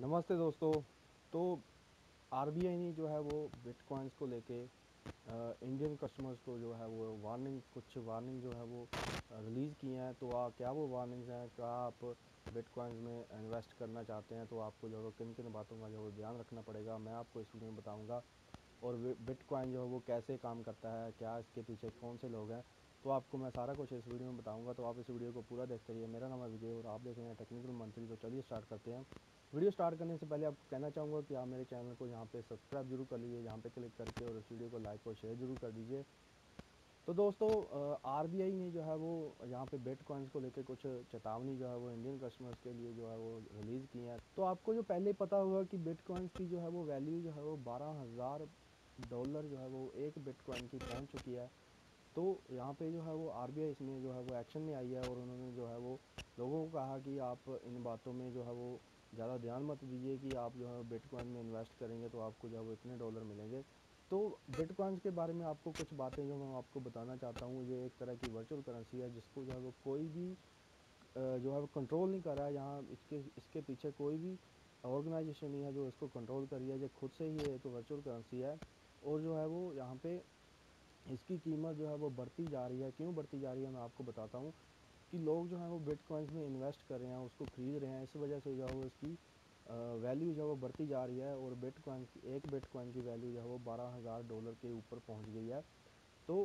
नमस्ते दोस्तों। तो आरबीआई ने जो है वो बिटकॉइंस को लेके इंडियन कस्टमर्स को जो है वो वार्निंग कुछ वार्निंग जो है वो रिलीज़ किए हैं। तो आ, क्या वो वार्निंग्स हैं? क्या आप बिटकॉइंस में इन्वेस्ट करना चाहते हैं? तो आपको जो है किन किन बातों का जो है ध्यान रखना पड़ेगा? मैं आपको इस वीडियो में बताऊँगा। और बिटकॉइन जो है वो कैसे काम करता है? क्या इसके पीछे कौन से लोग हैं? तो आपको मैं सारा कुछ इस वीडियो में बताऊँगा तो आप इस वीडियो को पूरा देखते रहिए। मेरा नाम है विजय और आप देख रहे हैं टेक्निकल मंथली तो चलिए स्टार्ट करते हैं। वीडियो स्टार्ट करने से पहले आपको कहना चाहूँगा कि आप मेरे चैनल को यहाँ पर सब्सक्राइब ज़रूर कर लीजिए, यहाँ पे क्लिक करके और इस वीडियो को लाइक और शेयर ज़रूर कर दीजिए। तो दोस्तों आरबीआई ने जो है वो यहाँ पे बेट कॉइन्स को लेकर कुछ चेतावनी जो है वो इंडियन कस्टमर्स के लिए जो है वो रिलीज़ की है। तो आपको जो पहले पता होगा कि बिट कॉइन्स की जो है वो वैल्यू जो है वो बारह हज़ार डॉलर जो है वो एक बिट कॉइन की पहुँच चुकी है। तो यहाँ पे जो है वो आरबीआई इसमें जो है वो एक्शन में आई है और उन्होंने जो है वो लोगों को कहा कि आप इन बातों में जो है वो ज़्यादा ध्यान मत दीजिए कि आप जो है बिटकॉइन में इन्वेस्ट करेंगे तो आपको जो है वो इतने डॉलर मिलेंगे। तो बिटकॉइंस के बारे में आपको कुछ बातें जो मैं आपको बताना चाहता हूँ। ये एक तरह की वर्चुअल करेंसी है जिसको जो है वो कोई भी जो है वो कंट्रोल नहीं कर रहा है। यहाँ इसके इसके पीछे कोई भी ऑर्गेनाइजेशन नहीं है जो इसको कंट्रोल कर रही है। जो खुद से ही एक वर्चुअल करेंसी है। और जो है वो यहाँ पे इसकी कीमत जो है वो बढ़ती जा रही है। क्यों बढ़ती जा रही है? मैं आपको बताता हूँ कि लोग जो है वो बिटकॉइंस में इन्वेस्ट कर रहे हैं, उसको ख़रीद रहे हैं। इस वजह से जो है वो इसकी वैल्यू जो है वो बढ़ती जा रही है और बिटकॉइन की, एक बिटकॉइन की वैल्यू जो है वो बारह हज़ार डॉलर के ऊपर पहुँच गई है। तो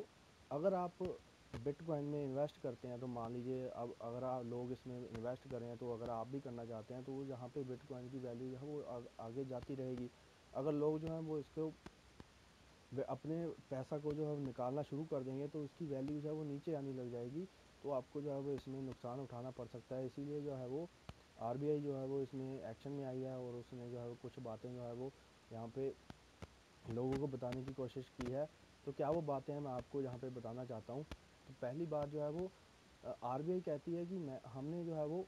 अगर आप बिटकॉइन में इन्वेस्ट करते हैं तो मान लीजिए अब अगर आप लोग इसमें इन्वेस्ट कर रहे हैं तो अगर आप भी करना चाहते हैं तो यहाँ पे बिटकॉइन की वैल्यू जो है वो आगे जाती रहेगी। अगर लोग जो हैं वो इसको अपने पैसा को जो है निकालना शुरू कर देंगे तो उसकी वैल्यू जो है वो नीचे आने लग जाएगी तो आपको जो है वो इसमें नुकसान उठाना पड़ सकता है इसीलिए जो है वो आरबीआई जो है वो इसमें एक्शन में आई है और उसने जो है वो कुछ बातें जो है वो यहाँ पे लोगों को बताने की कोशिश की है तो क्या वो बातें हैं मैं आपको यहाँ पे बताना चाहता हूँ तो पहली बात जो है वो आरबीआई कहती है कि मैं हमने जो है वो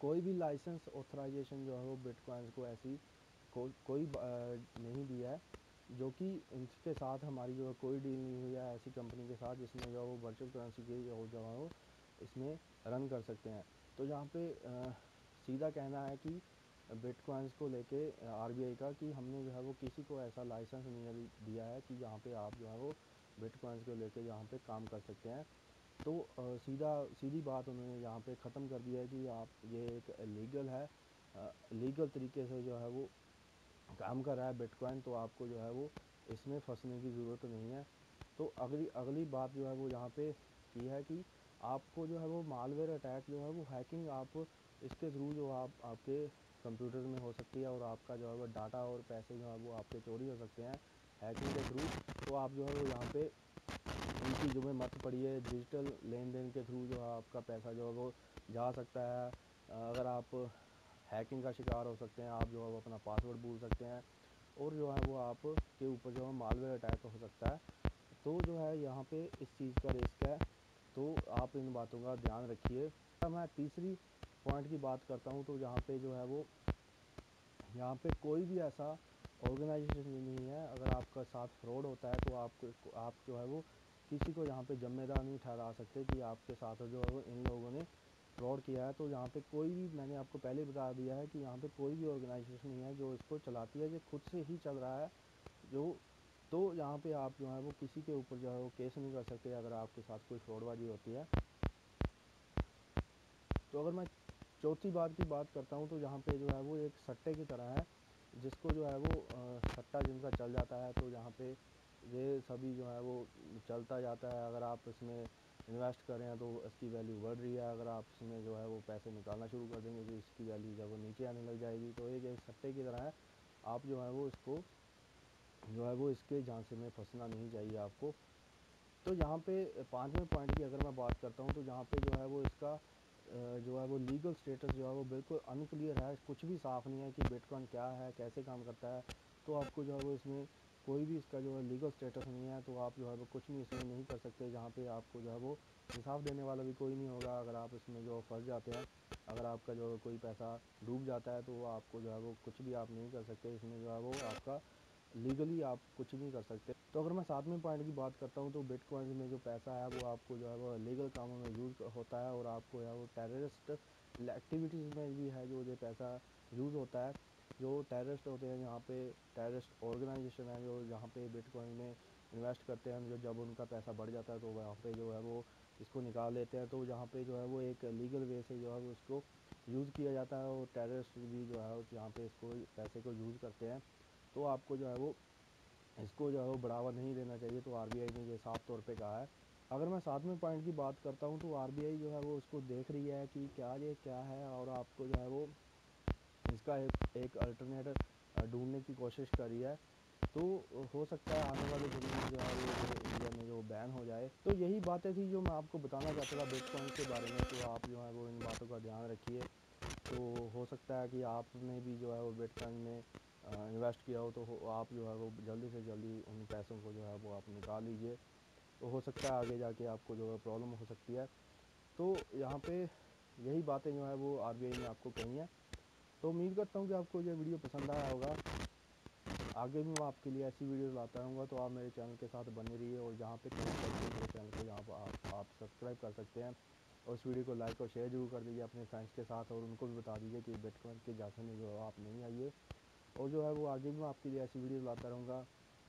कोई भी लाइसेंस ऑथराइजेशन जो है वो बिटकॉइंस को ऐसी को, कोई नहीं दिया है जो कि इनके साथ हमारी जो है कोई डील नहीं हुई है ऐसी कंपनी के साथ जिसमें जो है वो वर्चुअल करेंसी के जो जो है वो इसमें रन कर सकते हैं। तो यहाँ पे आ, सीधा कहना है कि बिटकॉइंस को लेके आरबीआई का कि हमने जो है वो किसी को ऐसा लाइसेंस नहीं दिया है कि जहाँ पे आप जो है वो बिटकॉइंस को लेके यहाँ पे काम कर सकते हैं। तो आ, सीधा सीधी बात उन्होंने यहाँ पे ख़त्म कर दिया है कि आप ये एक लीगल है। लीगल तरीके से जो है वो काम कर रहा है बिटकॉइन तो आपको जो है वो इसमें फंसने की ज़रूरत नहीं है। तो अगली अगली बात जो है वो यहाँ पे की है कि आपको जो है वो मालवेयर अटैक जो है वो हैकिंग आप इसके थ्रू जो आप, आपके कंप्यूटर में हो सकती है और आपका जो है वो डाटा और पैसे जो है वो आपके चोरी हो सकते हैं हैकिंग के थ्रू तो आप जो है वो यहाँ पे इन चीज़ों में मत पड़िए। डिजिटल लेन देन के थ्रू जो है आपका पैसा जो है वो जा सकता है। अगर आप हैकिंग का शिकार हो सकते हैं, आप जो है वो अपना पासवर्ड भूल सकते हैं और जो है वो आप के ऊपर जो है मालवेयर अटैक हो सकता है। तो जो है यहाँ पे इस चीज़ का रिस्क है तो आप इन बातों का ध्यान रखिए। मैं तीसरी पॉइंट की बात करता हूँ तो यहाँ पे जो है वो यहाँ पे कोई भी ऐसा ऑर्गेनाइजेशन नहीं है। अगर आपका साथ फ्रॉड होता है तो आप आप जो है वो किसी को यहाँ पे जिम्मेदार नहीं ठहरा सकते कि आपके साथ जो है वो इन लोगों ने फ्रॉड किया है तो यहाँ पे कोई भी, मैंने आपको पहले बता दिया है कि यहाँ पे कोई भी ऑर्गेनाइजेशन नहीं है जो इसको चलाती है, ये खुद से ही चल रहा है। जो तो यहाँ पे आप जो है वो किसी के ऊपर जो है वो केस नहीं कर सकते अगर आपके साथ कोई फ्रॉडबाजी होती है। तो अगर मैं चौथी बात की बात करता हूँ तो यहाँ पे जो है वो एक सट्टे की तरह है, जिसको जो है वो सट्टा जिनका चल जाता है तो यहाँ पे ये सभी जो है वो चलता जाता है। अगर आप इसमें इन्वेस्ट कर तो इसकी वैल्यू बढ़ रही है। अगर आप इसमें जो है वो पैसे निकालना शुरू कर देंगे तो इसकी वैल्यू जब वो नीचे आने लग जाएगी। तो एक एक सट्टे की तरह है आप जो है वो इसको, जो है वो इसके झांसे में फंसना नहीं चाहिए आपको। तो यहाँ पे पाँचवें पॉइंट की अगर मैं बात करता हूँ तो यहाँ पे जो है वो इसका जो है वो लीगल स्टेटस जो है वो बिल्कुल अनक्लियर है। कुछ भी साफ़ नहीं है कि बिटकॉइन क्या है, कैसे काम करता है। तो आपको जो है वो इसमें कोई भी इसका जो है लीगल स्टेटस नहीं है तो आप जो है वो कुछ भी इसमें नहीं कर सकते जहाँ पे आपको जो है वो इंसाफ देने वाला भी कोई नहीं होगा। अगर आप इसमें जो फंस जाते हैं, अगर आपका जो कोई पैसा डूब जाता है तो आपको जो है वो कुछ भी आप नहीं कर सकते। इसमें जो है वो आपका लीगली आप कुछ नहीं कर सकते। तो अगर मैं सातवें पॉइंट की बात करता हूँ तो बिटकॉइन में जो पैसा है, वो आपको जो है वो लीगल कामों में यूज़ होता है और आपको जो है वो टेररिस्ट एक्टिविटीज़ में भी है जो ये पैसा यूज़ होता है। जो टेररिस्ट होते हैं, यहाँ पे टेररिस्ट ऑर्गेनाइजेशन है जो यहाँ पे बिटकॉइन में इन्वेस्ट करते हैं, जो जब उनका पैसा बढ़ जाता है तो वहाँ पे जो है वो इसको निकाल लेते हैं। तो यहाँ पे जो है वो एक लीगल वे से जो है वो उसको यूज़ किया जाता है और टेररिस्ट भी जो है यहाँ पे इसको, पैसे को यूज़ करते हैं। तो आपको जो है वो इसको जो है वो बढ़ावा नहीं देना चाहिए तो आरबीआई ने ये साफ़ तौर पर कहा है। अगर मैं सातवें पॉइंट की बात करता हूँ तो आरबीआई जो है वो उसको देख रही है कि क्या ये क्या है और आपको जो है वो इसका एक एक अल्टरनेट ढूँढने की कोशिश कर है। तो हो सकता है आने वाले दिनों में जो है वो इंडिया में जो बैन हो जाए। तो यही बातें थी जो मैं आपको बताना चाहता था बिटकॉइन के बारे में। तो आप जो है वो इन बातों का ध्यान रखिए। तो हो सकता है कि आपने भी जो है वो बिटकॉइन में इन्वेस्ट किया हो। तो आप जो है वो जल्दी से जल्दी उन पैसों को जो है वो आप निकाल लीजिए। तो हो सकता है आगे जाके आपको जो है प्रॉब्लम हो सकती है। तो यहाँ पे यही बातें जो है वो आर ने आपको कही हैं। तो उम्मीद करता हूँ कि आपको यह वीडियो पसंद आया होगा। आगे भी मैं आपके लिए ऐसी वीडियो लाता रहूँगा तो आप मेरे चैनल के साथ बने रहिए और जहाँ पे मेरे चैनल को यहाँ पर आप, आप सब्सक्राइब कर सकते हैं। और उस वीडियो को लाइक और शेयर ज़रूर कर दीजिए अपने फ्रेंड्स के साथ और उनको भी बता दीजिए कि बिटकॉइन के जाते में जो आप नहीं आइए। और जो है वो आगे भी मैं आपके लिए ऐसी वीडियो लाता रहूँगा।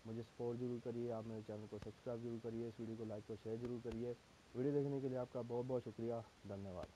मुझे सपोर्ट ज़रूर करिए आप मेरे चैनल को सब्सक्राइब ज़रूर करिए इस वीडियो को लाइक और शेयर ज़रूर करिए। वीडियो देखने के लिए आपका बहुत बहुत शुक्रिया धन्यवाद।